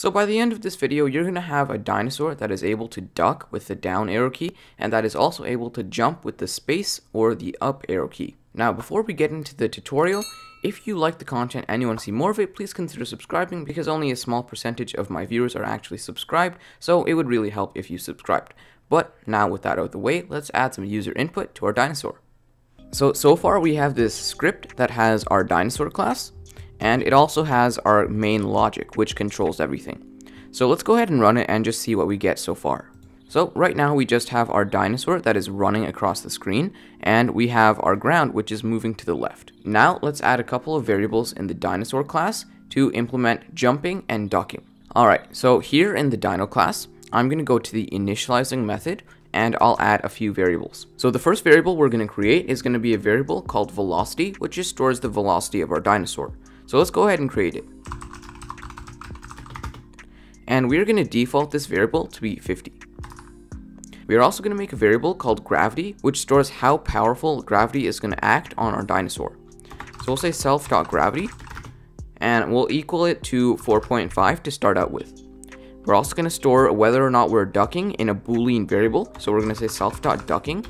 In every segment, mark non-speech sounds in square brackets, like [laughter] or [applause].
So by the end of this video, you're going to have a dinosaur that is able to duck with the down arrow key, and that is also able to jump with the space or the up arrow key. Now, before we get into the tutorial, if you like the content and you want to see more of it, please consider subscribing because only a small percentage of my viewers are actually subscribed, so it would really help if you subscribed. But now with that out of the way, let's add some user input to our dinosaur. So, so far we have this script that has our dinosaur class, and it also has our main logic, which controls everything. So let's go ahead and run it and just see what we get so far. So right now we just have our dinosaur that is running across the screen, and we have our ground which is moving to the left. Now let's add a couple of variables in the dinosaur class to implement jumping and ducking. Alright, so here in the dino class, I'm going to go to the initializing method and I'll add a few variables. So the first variable we're going to create is going to be a variable called velocity, which just stores the velocity of our dinosaur. So let's go ahead and create it. And we're going to default this variable to be 50. We are also going to make a variable called gravity, which stores how powerful gravity is going to act on our dinosaur. So we'll say self.gravity, and we'll equal it to 4.5 to start out with. We're also going to store whether or not we're ducking in a boolean variable, so we're going to say self.ducking,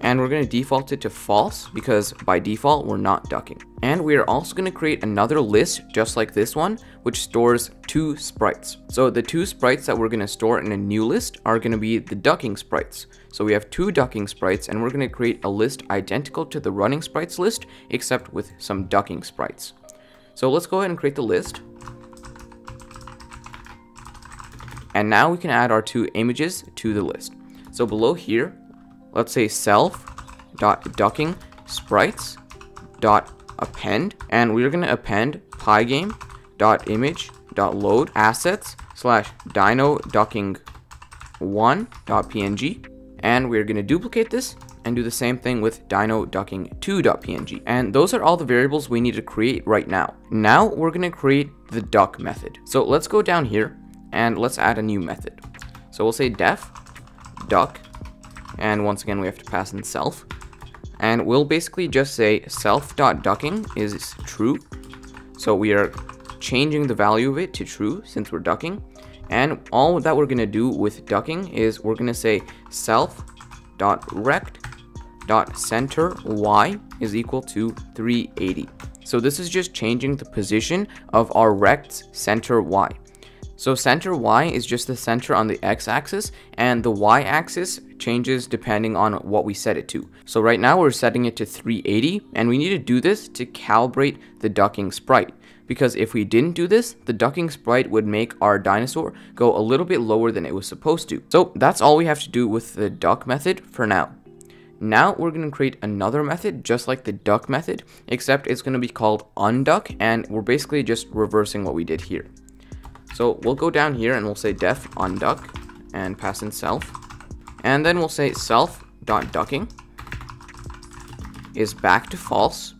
and we're going to default it to false because by default we're not ducking. And we are also going to create another list just like this one, which stores two sprites. So the two sprites that we're going to store in a new list are going to be the ducking sprites. So we have two ducking sprites and we're going to create a list identical to the running sprites list, except with some ducking sprites. So let's go ahead and create the list. And now we can add our two images to the list. So below here, let's say self dot ducking sprites dot append and we're going to append pygame dot image dot load assets slash dino ducking one dot png and we're going to duplicate this and do the same thing with dino ducking 2.png and those are all the variables we need to create right now. Now we're going to create the duck method. So let's go down here and let's add a new method. So we'll say def duck and once again we have to pass in self. And we'll basically just say self.ducking is true. So we are changing the value of it to true since we're ducking. And all that we're going to do with ducking is we're going to say self.rect.center y is equal to 380 so this is just changing the position of our rect's center y so center Y is just the center on the x-axis and the y-axis changes depending on what we set it to. So right now we're setting it to 380 and we need to do this to calibrate the ducking sprite because if we didn't do this, the ducking sprite would make our dinosaur go a little bit lower than it was supposed to. So that's all we have to do with the duck method for now. Now we're going to create another method just like the duck method, except it's going to be called unduck and we're basically just reversing what we did here. So we'll go down here and we'll say def unduck and pass in self. And then we'll say self.ducking is back to false.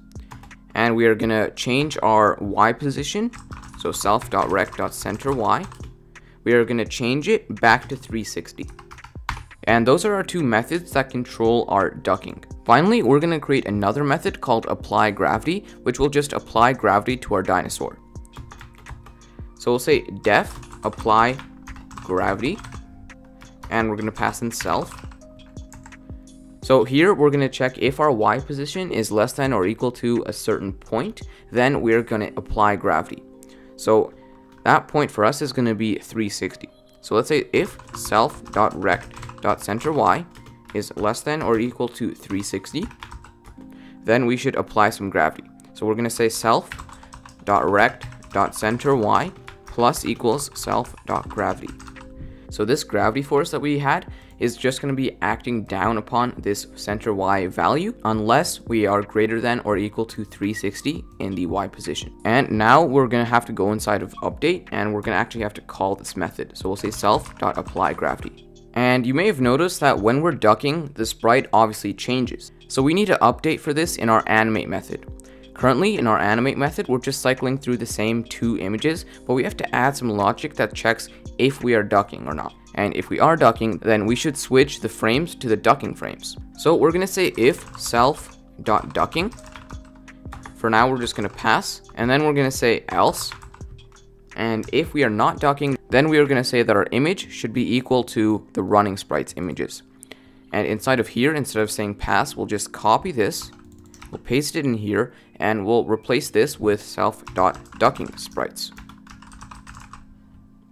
And we are going to change our y position. So self.rect.center y. We are going to change it back to 360. And those are our two methods that control our ducking. Finally, we're going to create another method called apply gravity, which will just apply gravity to our dinosaur. So we'll say def apply gravity and we're going to pass in self. So here we're going to check if our y position is less than or equal to a certain point, then we're going to apply gravity. So that point for us is going to be 360. So let's say if self.rect.center y is less than or equal to 360, then we should apply some gravity. So we're going to say self.rect.center y plus equals self dot gravity. So this gravity force that we had is just going to be acting down upon this center y value unless we are greater than or equal to 360 in the y position. And now we're going to have to go inside of update and we're going to actually have to call this method. So we'll say self dot apply gravity. And you may have noticed that when we're ducking, the sprite obviously changes. So we need to update for this in our animate method. Currently, in our animate method, we're just cycling through the same two images, but we have to add some logic that checks if we are ducking or not. And if we are ducking, then we should switch the frames to the ducking frames. So we're gonna say if self.ducking. For now, we're just gonna pass, and then we're gonna say else, And if we are not ducking, then we are going to say that our image should be equal to the running sprites images. And inside of here, instead of saying pass, we'll just copy this, we'll paste it in here, and we'll replace this with self.ducking sprites.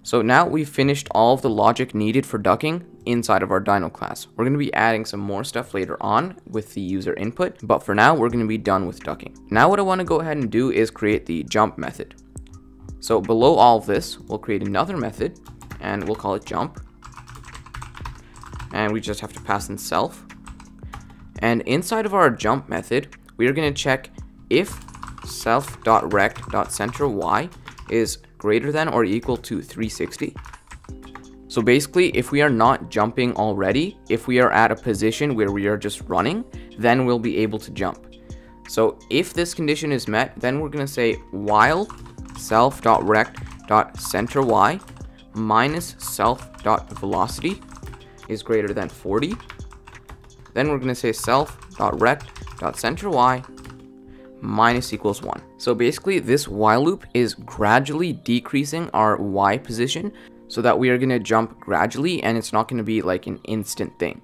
So now we've finished all of the logic needed for ducking inside of our Dino class. We're going to be adding some more stuff later on with the user input, but for now we're going to be done with ducking. Now what I want to go ahead and do is create the jump method. So below all of this, we'll create another method and we'll call it jump. And we just have to pass in self. And inside of our jump method, we are going to check if self.rect.center is greater than or equal to 360. So basically, if we are not jumping already, if we are at a position where we are just running, then we'll be able to jump. So if this condition is met, then we're going to say while self.rect.center y minus self.velocity is greater than 40. Then we're going to say self.rect.center y minus equals 1. So basically this while loop is gradually decreasing our y position so that we are going to jump gradually and it's not going to be like an instant thing.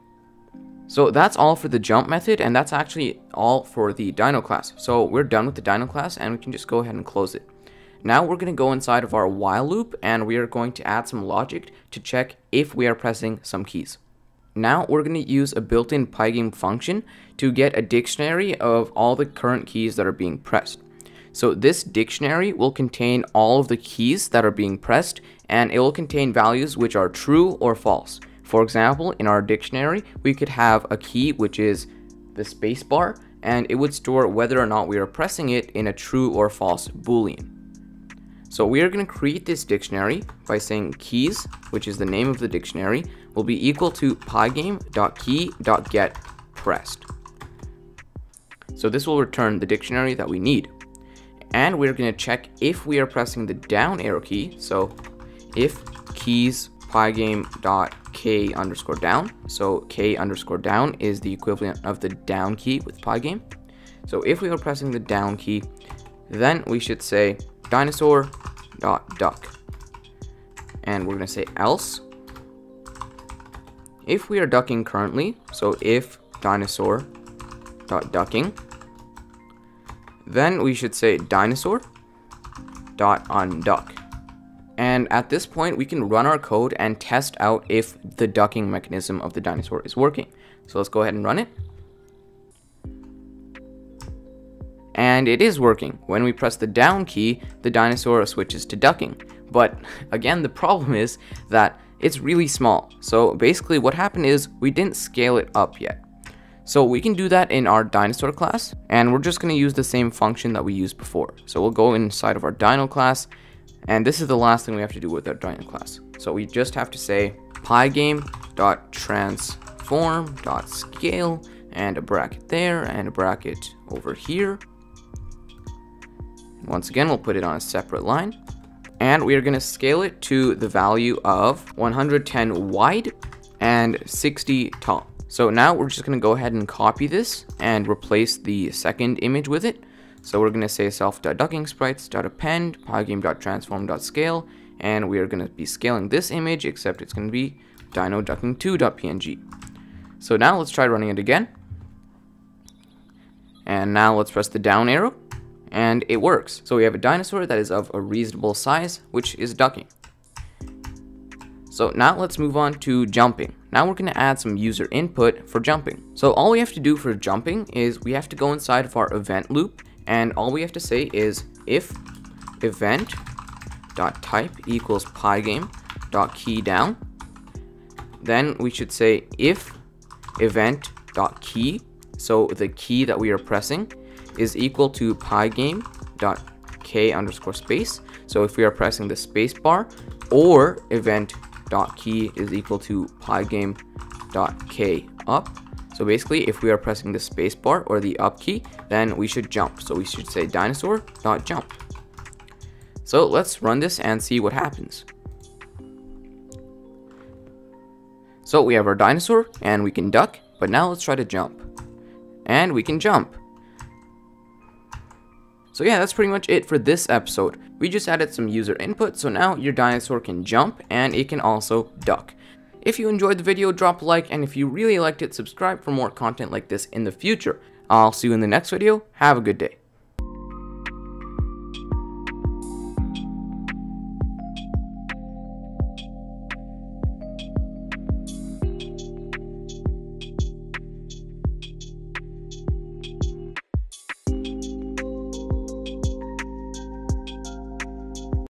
So that's all for the jump method and that's actually all for the dino class. So we're done with the dino class and we can just go ahead and close it. Now we're going to go inside of our while loop and we are going to add some logic to check if we are pressing some keys. Now we're going to use a built-in Pygame function to get a dictionary of all the current keys that are being pressed. So this dictionary will contain all of the keys that are being pressed and it will contain values which are true or false. For example, in our dictionary, we could have a key which is the spacebar and it would store whether or not we are pressing it in a true or false boolean. So we are going to create this dictionary by saying keys, which is the name of the dictionary, will be equal to pygame.key.get pressed. So this will return the dictionary that we need. And we're going to check if we are pressing the down arrow key. So if keys pygame.k underscore down. So k underscore down is the equivalent of the down key with pygame. So if we are pressing the down key, then we should say dinosaur dot duck. And we're going to say else. If we are ducking currently, so if dinosaur dot ducking, then we should say dinosaur dot unduck. And at this point, we can run our code and test out if the ducking mechanism of the dinosaur is working. So let's go ahead and run it. and it is working. When we press the down key, the dinosaur switches to ducking. But [laughs] again, the problem is that it's really small. So basically what happened is we didn't scale it up yet. So we can do that in our dinosaur class, and we're just gonna use the same function that we used before. So we'll go inside of our dino class, and this is the last thing we have to do with our dino class. So we just have to say pygame.transform.scale and a bracket there and a bracket over here once again, we'll put it on a separate line. And we are going to scale it to the value of 110 wide and 60 tall. So now we're just going to go ahead and copy this and replace the second image with it. So we're going to say self.ducking sprites.append pygame.transform.scale and we are going to be scaling this image except it's going to be dino ducking2.png. So now let's try running it again. And now let's press the down arrow and it works. So we have a dinosaur that is of a reasonable size, which is ducking. So now let's move on to jumping. Now we're going to add some user input for jumping. So all we have to do for jumping is we have to go inside of our event loop and all we have to say is if event dot type equals pygame dot key down then we should say if event dot key so the key that we are pressing is equal to pygame dot k underscore space. So if we are pressing the space bar or event dot key is equal to pygame dot k up. So basically, if we are pressing the space bar or the up key, then we should jump. So we should say dinosaur dot jump. So let's run this and see what happens. So we have our dinosaur and we can duck, but now let's try to jump. And we can jump. So yeah, that's pretty much it for this episode. We just added some user input, so now your dinosaur can jump and it can also duck. If you enjoyed the video, drop a like, and if you really liked it, subscribe for more content like this in the future. I'll see you in the next video. Have a good day.